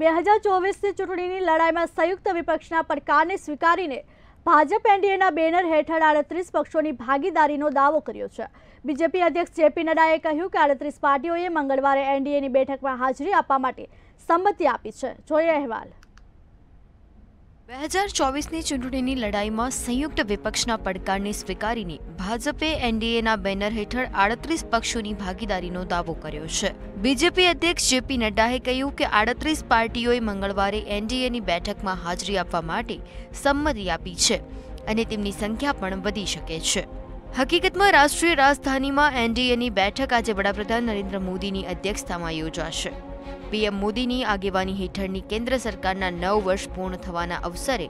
બે હજાર ચોવીસની ચૂંટણીની લડાઈમાં સંયુક્ત વિપક્ષના પડકારને સ્વીકારીને ભાજપ એનડીએના બેનર હેઠળ આડત્રીસ પક્ષોની ભાગીદારીનો દાવો કર્યો છે. બીજેપી અધ્યક્ષ જેપી નડ્ડાએ કહ્યું કે આડત્રીસ પાર્ટીઓએ મંગળવારે એનડીએની બેઠકમાં હાજરી આપવા માટે સંમતિ આપી છે. જોઈએ અહેવાલ. બે હજાર ચોવીસની ચૂંટણીની લડાઈમાં સંયુક્ત વિપક્ષના પડકારને સ્વીકારીને ભાજપે એનડીએના બેનર હેઠળ આડત્રીસ પક્ષોની ભાગીદારીનો દાવો કર્યો છે. બીજેપી અધ્યક્ષ જેપી નડ્ડાએ કહ્યું કે આડત્રીસ પાર્ટીઓએ મંગળવારે એનડીએની બેઠકમાં હાજરી આપવા માટે સંમતિ આપી છે અને તેમની સંખ્યા પણ વધી શકે છે. હકીકતમાં રાષ્ટ્રીય રાજધાનીમાં એનડીએની બેઠક આજે વડાપ્રધાન નરેન્દ્ર મોદીની અધ્યક્ષતામાં યોજાશે. પીએમ મોદીની આગેવાની હેઠળની કેન્દ્ર સરકારના નવ વર્ષ પૂર્ણ થવાના અવસરે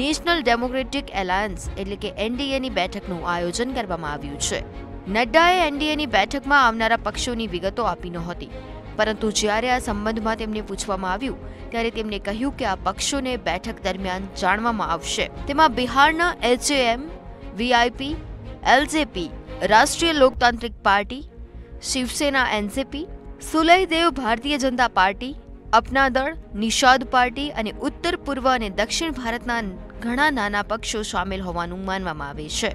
નેશનલ ડેમોક્રેટિક એલાયન્સ એટલે કે એનડીએની બેઠકનું આયોજન કરવામાં આવ્યું છે. નડ્ડાએ એનડીએની બેઠકમાં આવનારા પક્ષોની વિગતો આપી નહોતી. પરંતુ જ્યારે આ સંબંધમાં તેમને પૂછવામાં આવ્યું, ત્યારે તેમણે કહ્યું કે આ પક્ષોને બેઠક દરમિયાન જાણવામાં આવશે. તેમાં બિહારના એચએએમ, વીઆઈપી, એલજેપી, રાષ્ટ્રીય લોકતાંત્રિક party, Shiv Sena NCP સુલયદેવ Bharatiya Janata party, અપના દળ, નિષાદ પાર્ટી અને ઉત્તર પૂર્વ અને દક્ષિણ ભારતના ઘણા નાના પક્ષો સામેલ હોવાનું માનવામાં આવે છે.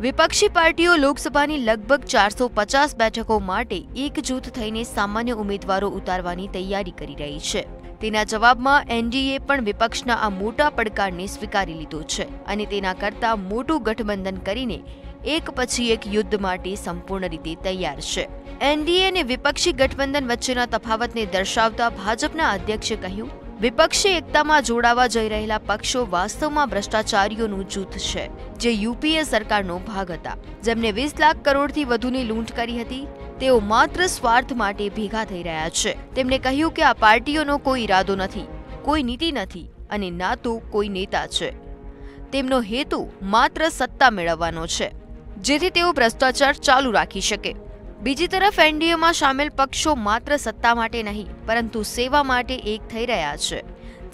વિપક્ષી પાર્ટીઓ લોકસભાની લગભગ ચારસો પચાસ બેઠકો માટે એકજૂથ થઈને સામાન્ય ઉમેદવારો ઉતારવાની તૈયારી કરી રહી છે. તેના જવાબમાં એનડીએ પણ વિપક્ષના આ મોટા પડકારને સ્વીકારી લીધો છે અને તેના કરતા મોટું ગઠબંધન કરીને એક પછી એક યુદ્ધ માટે સંપૂર્ણ રીતે તૈયાર છે. એનડીએ અને વિપક્ષી ગઠબંધન વચ્ચેના તફાવતને દર્શાવતા ભાજપના અધ્યક્ષે કહ્યું, વિપક્ષી એકતામાં જોડાવા જઈ રહેલા પક્ષો વાસ્તવમાં ભ્રષ્ટાચારીઓનું જૂથ છે, જે યુપીએ સરકારનો ભાગ હતા. જેમને વીસ લાખ કરોડથી વધુની લૂંટ કરી હતી, તેઓ માત્ર સ્વાર્થ માટે ભેગા થઈ રહ્યા છે. તેમણે કહ્યું કે આ પાર્ટીઓનો કોઈ ઈરાદો નથી, કોઈ નીતિ નથી અને ના તો કોઈ નેતા છે. તેમનો હેતુ માત્ર સત્તા મેળવવાનો છે. જેથી તેઓ ભ્રષ્ટાચાર ચાલુ રાખી શકે. બીજી તરફ એનડીએમાં સામેલ પક્ષો માત્ર સત્તા માટે નહીં, પરંતુ સેવા માટે એક થઈ રહ્યા છે,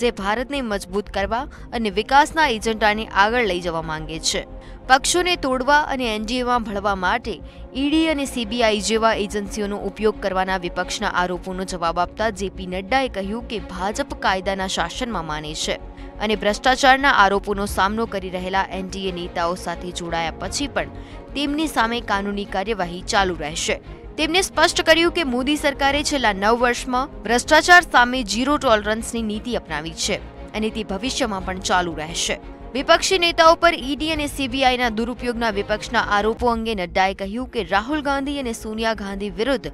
જે ભારતને મજબૂત કરવા અને વિકાસના એજન્ડાને આગળ લઈ જવા માંગે છે. પક્ષોને તોડવા અને એનડીએમાં ભળવા માટે ઈડી અને સીબીઆઈ જેવા એજન્સીઓનો ઉપયોગ કરવાના વિપક્ષના આરોપોનો જવાબ આપતા જેપી નડ્ડાએ કહ્યું કે ભાજપ કાયદાના શાસનમાં માને છે. અને ભ્રષ્ટાચારના આરોપોનો સામનો કરી રહેલા એનડીએ નેતાઓ સાથે જોડાયા પછી પણ તેમની સામે કાનૂની કાર્યવાહી ચાલુ રહેશે. તેમણે સ્પષ્ટ કર્યું કે મોદી સરકારે છેલ્લા નવ વર્ષમાં ભ્રષ્ટાચાર સામે ઝીરો ટોલરન્સની નીતિ અપનાવી છે અને તે ભવિષ્યમાં પણ ચાલુ રહેશે. વિપક્ષી નેતાઓ પર ઈડી અને સીબીઆઈના દુરુપયોગના વિપક્ષના આરોપો અંગે નડ્ડાએ કહ્યું કે રાહુલ ગાંધી અને સોનિયા ગાંધી વિરુદ્ધ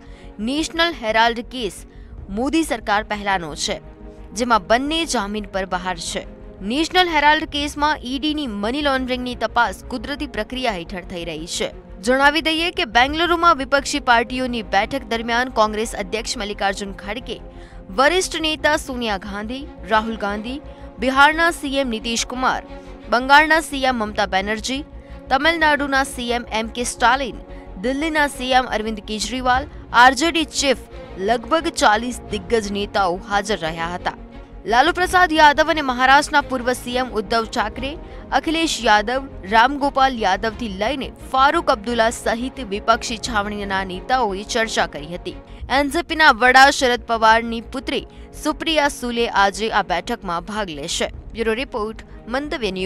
નેશનલ હેરાલ્ડ કેસ મોદી સરકાર પહેલાનો છે. જેમાં બંને જામીન પર બહાર છે. નેશનલ હેરાલ્ડ કેસમાં ઈડીની મની લોન્ડરિંગની તપાસ કુદરતી પ્રક્રિયા હેઠળ થઈ રહી છે. જણાવી દઈએ કે બેંગલુરુમાં વિપક્ષી પાર્ટીઓની બેઠક દરમિયાન કોંગ્રેસ અધ્યક્ષ મલ્લિકાર્જુન ખડગે, વરિષ્ઠ નેતા સોનિયા ગાંધી, રાહુલ ગાંધી, બિહારના સીએમ નીતિશ કુમાર, બંગાળના સીએમ મમતા બેનર્જી, તમિલનાડુના સીએમ એમ કે સ્ટાલિન, દિલ્હીના CM Arvind Kejriwal, RJD chief લગભગ ચાલીસ દિગ્ગજ નેતાઓ હાજર રહ્યા હતા. લાલુ પ્રસાદ યાદવ અને મહારાષ્ટ્રના પૂર્વ સીએમ ઉદ્ધવ ઠાકરે, અખિલેશ યાદવ, રામગોપાલ યાદવથી લઈને ફારૂક અબ્દુલ્લા સહિત વિપક્ષી છાવણીના નેતાઓએ ચર્ચા કરી હતી. એનસીપીના વડા શરદ પવારની પુત્રી સુપ્રિયા સુલે આજે આ બેઠકમાં ભાગ લેશે. બ્યુરો રિપોર્ટ મંતવ્ય ન્યૂઝ